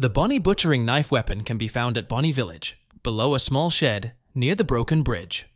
The Bonnie butchering knife weapon can be found at Bonnie Village, below a small shed near the broken bridge.